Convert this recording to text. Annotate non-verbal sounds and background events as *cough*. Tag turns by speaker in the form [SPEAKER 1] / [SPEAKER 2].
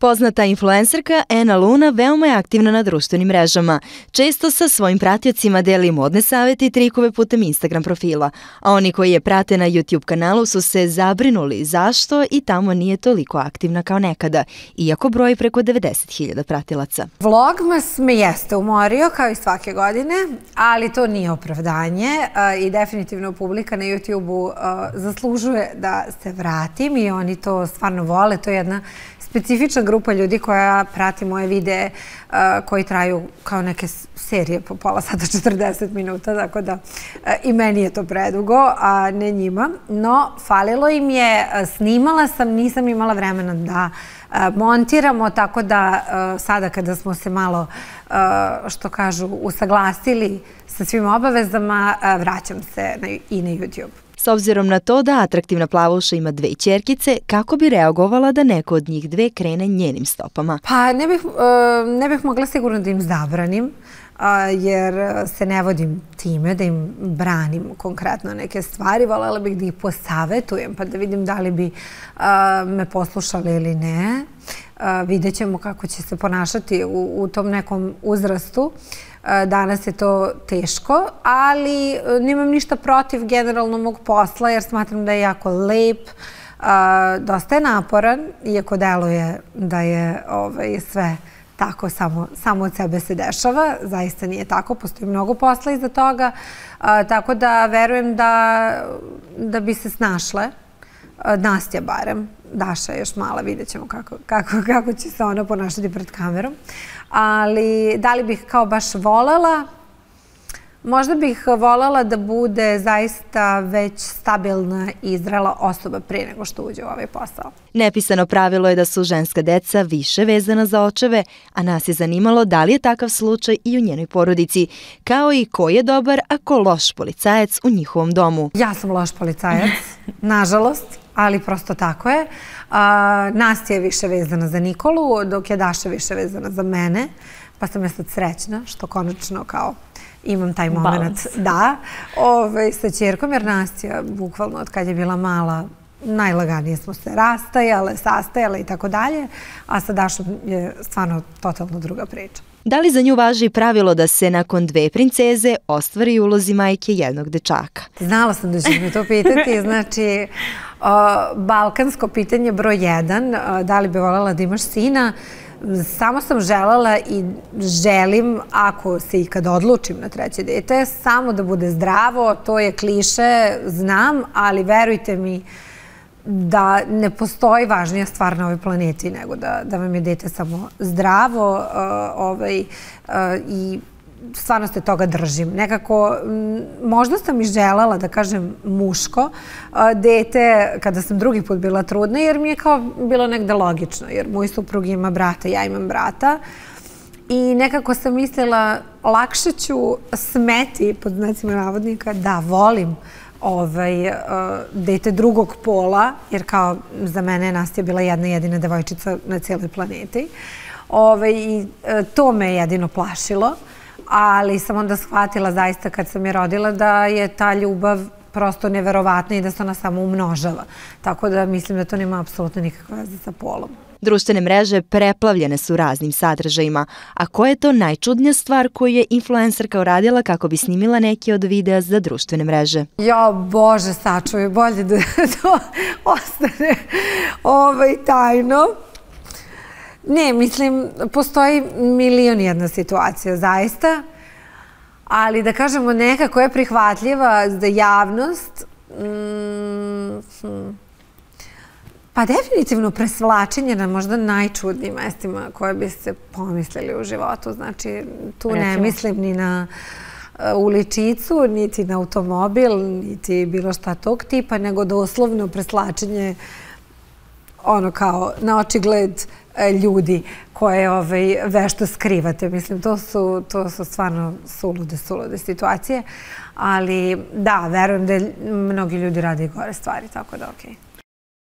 [SPEAKER 1] Poznata influencerka Ena Luna veoma je aktivna na društvenim mrežama. Često sa svojim pratjocima deli modne savete i trikove putem Instagram profila, a oni koji je prate na YouTube kanalu su se zabrinuli zašto i tamo nije toliko aktivna kao nekada, iako broji preko 90.000 pratilaca.
[SPEAKER 2] Vlogmas me jeste umorio kao i svake godine, ali to nije opravdanje i definitivno publika na YouTube-u zaslužuje da se vratim i oni to stvarno vole. To je jedna specifična grupa ljudi koja prati moje videe uh, koji traju kao neke serije po pola sata *laughs* 40 minuta, tako da uh, i meni je to predugo, a ne njima. No, falilo im je, e, snimala sam, nisam imala vremena da montiramo, tako da sada kada smo se malo, što kažu, usaglasili sa svim obavezama, vraćam se i na YouTube.
[SPEAKER 1] S obzirom na to da atraktivna plavuša ima dve čerkice, kako bi reagovala da neko od njih dve krene njenim stopama?
[SPEAKER 2] Pa ne bih, eh, ne bih mogla sigurno da im zabranim, jer se ne vodim time da im branim konkretno neke stvari. Volela bih da ih posavetujem pa da vidim da li bi eh, me poslušali ili ne. Eh, vidjet ćemo kako će se ponašati u tom nekom uzrastu. Danas je to teško, ali e, nemam ništa protiv generalno mog posla jer smatram da je jako lep, dosta je naporan, iako deluje da je ovaj, sve tako samo, samo od sebe se dešava. Zaista nije tako, postoji mnogo posla iza toga. Tako da verujem da, da bi se snašle, Nastja barem, Daša je još mala, vidjet ćemo kako, kako, kako će se ona ponašati pred kamerom. Ali da li bih kao baš volela? Možda bih voljela da bude zaista već stabilna i zrela osoba prije nego što uđe u ovaj posao.
[SPEAKER 1] Nepisano pravilo je da su ženska deca više vezana za očeve, a nas je zanimalo da li je takav slučaj i u njenoj porodici, kao i ko je dobar, a ko loš policajac u njihovom domu.
[SPEAKER 2] Ja sam loš policajac, *laughs* nažalost, ali prosto tako je. Nastja je više vezana za Nikolu, dok je Daša više vezana za mene, pa sam ja sad srećna što konačno kao imam taj moment. Da, ove, sa čerkom, jer Nastja, bukvalno od kad je bila mala, najlaganije smo se rastajale, sastajale i tako dalje, a sa Dašom je stvarno totalno druga priča.
[SPEAKER 1] Da li za nju važi pravilo da se nakon dve princeze ostvari ulozi majke jednog dečaka?
[SPEAKER 2] Znala sam da ćeš mi to pitati. *laughs* Znači, balkansko pitanje broj jedan, da li bi voljela da imaš sina, samo sam želala i želim, ako se ikad odlučim na treće dete, samo da bude zdravo, to je kliše, znam, ali verujte mi da ne postoji važnija stvar na ovoj planeti nego da, da vam je dete samo zdravo uh, ovaj, uh, i stvarno se toga držim. Nekako, možda sam i želela da kažem muško dete kada sam drugi put bila trudna, jer mi je kao bilo negde logično, jer moj suprug ima brata, ja imam brata. I nekako sam mislila, lakše ću smeti, pod znacima navodnika, da volim ovaj, dete drugog pola, jer kao za mene Nastja bila jedna jedina devojčica na cijeloj planeti. Ovaj, I to me jedino plašilo ali sam onda shvatila zaista kad sam je rodila da je ta ljubav prosto neverovatna i da se ona samo umnožava. Tako da mislim da to nema apsolutno nikakve veze sa polom.
[SPEAKER 1] Društvene mreže preplavljene su raznim sadržajima. A koja je to najčudnija stvar koju je influencerka uradila kako bi snimila neki od videa za društvene mreže?
[SPEAKER 2] Jo, bože, sačuvaj, bolje da *laughs* to ostane ovaj, tajno. Ne, mislim, postoji milion jedna situacija, zaista. Ali da kažemo neka koja je prihvatljiva za javnost, mm, pa definitivno presvlačenje na možda najčudnijim mestima koje bi se pomislili u životu. Znači, tu ne mislim ni na e, uličicu, niti na automobil, niti bilo šta tog tipa, nego doslovno preslačenje ono kao na očigled e, ljudi koje ovaj, vešto skrivate. Mislim, to su, to su stvarno sulude, sulude situacije. Ali da, verujem da mnogi ljudi radi gore stvari, tako da okej.